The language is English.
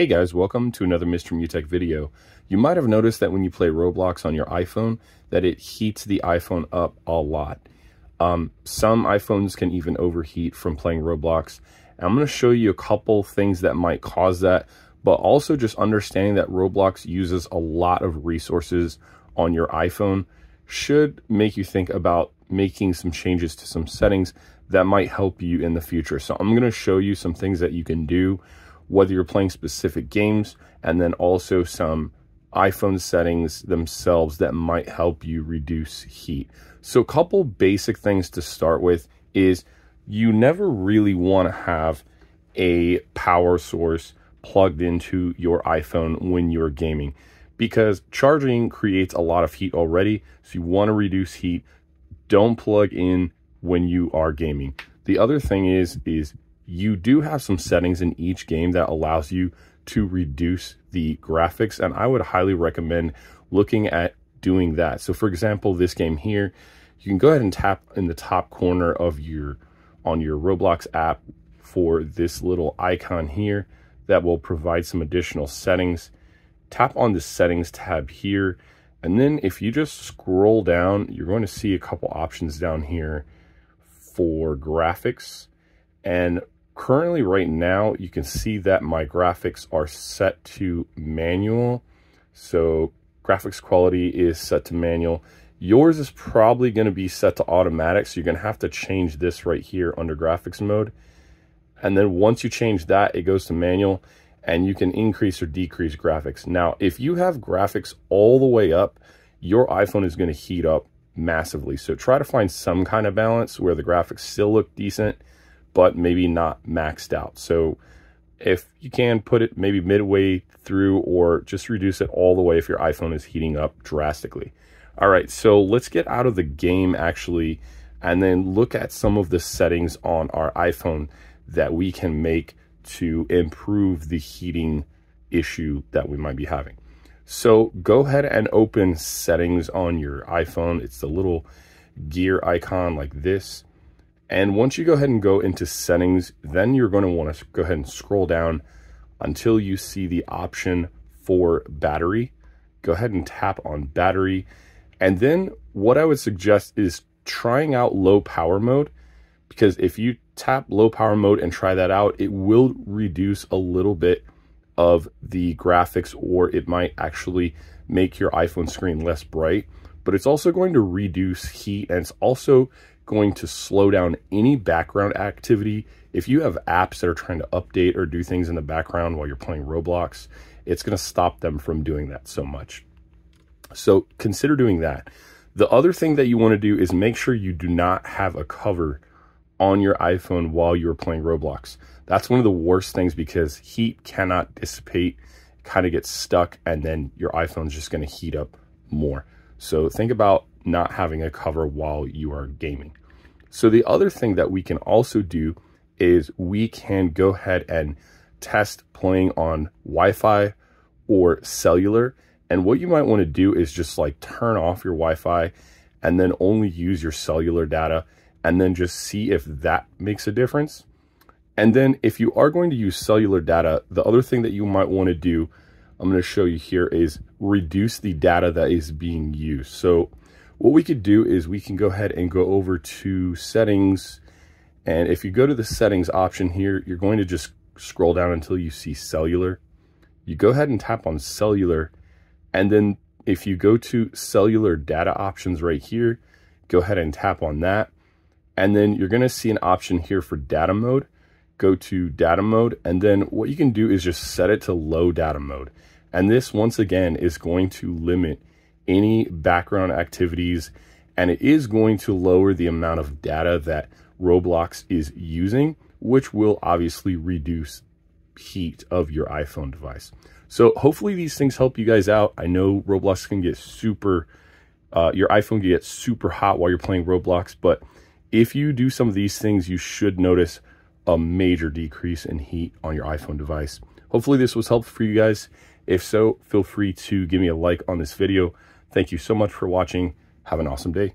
Hey guys, welcome to another Mr. Mew Tech video. You might have noticed that when you play Roblox on your iPhone, that it heats the iPhone up a lot. Um, some iPhones can even overheat from playing Roblox. And I'm going to show you a couple things that might cause that, but also just understanding that Roblox uses a lot of resources on your iPhone should make you think about making some changes to some settings that might help you in the future. So I'm going to show you some things that you can do whether you're playing specific games, and then also some iPhone settings themselves that might help you reduce heat. So a couple basic things to start with is you never really want to have a power source plugged into your iPhone when you're gaming because charging creates a lot of heat already. So you want to reduce heat. Don't plug in when you are gaming. The other thing is, is you do have some settings in each game that allows you to reduce the graphics and I would highly recommend looking at doing that. So for example, this game here, you can go ahead and tap in the top corner of your on your Roblox app for this little icon here that will provide some additional settings. Tap on the settings tab here and then if you just scroll down, you're going to see a couple options down here for graphics and currently right now you can see that my graphics are set to manual. So graphics quality is set to manual. Yours is probably going to be set to automatic so you're going to have to change this right here under graphics mode. And then once you change that it goes to manual and you can increase or decrease graphics. Now if you have graphics all the way up your iphone is going to heat up massively. So try to find some kind of balance where the graphics still look decent but maybe not maxed out. So if you can put it maybe midway through or just reduce it all the way if your iPhone is heating up drastically. All right, so let's get out of the game actually and then look at some of the settings on our iPhone that we can make to improve the heating issue that we might be having. So go ahead and open settings on your iPhone. It's the little gear icon like this. And once you go ahead and go into settings, then you're going to want to go ahead and scroll down until you see the option for battery. Go ahead and tap on battery. And then what I would suggest is trying out low power mode because if you tap low power mode and try that out, it will reduce a little bit of the graphics or it might actually make your iPhone screen less bright, but it's also going to reduce heat and it's also going to slow down any background activity. If you have apps that are trying to update or do things in the background while you're playing Roblox, it's going to stop them from doing that so much. So consider doing that. The other thing that you want to do is make sure you do not have a cover on your iPhone while you're playing Roblox. That's one of the worst things because heat cannot dissipate, kind of gets stuck, and then your iPhone is just going to heat up more. So think about not having a cover while you are gaming. So the other thing that we can also do is we can go ahead and test playing on Wi-Fi or cellular. And what you might want to do is just like turn off your Wi-Fi and then only use your cellular data and then just see if that makes a difference. And then if you are going to use cellular data, the other thing that you might want to do, I'm going to show you here is reduce the data that is being used. So what we could do is we can go ahead and go over to settings. And if you go to the settings option here, you're going to just scroll down until you see cellular. You go ahead and tap on cellular. And then if you go to cellular data options right here, go ahead and tap on that. And then you're going to see an option here for data mode. Go to data mode. And then what you can do is just set it to low data mode. And this, once again, is going to limit any background activities, and it is going to lower the amount of data that Roblox is using, which will obviously reduce heat of your iPhone device. So hopefully these things help you guys out. I know Roblox can get super, uh, your iPhone can get super hot while you're playing Roblox, but if you do some of these things, you should notice a major decrease in heat on your iPhone device. Hopefully this was helpful for you guys. If so, feel free to give me a like on this video. Thank you so much for watching. Have an awesome day.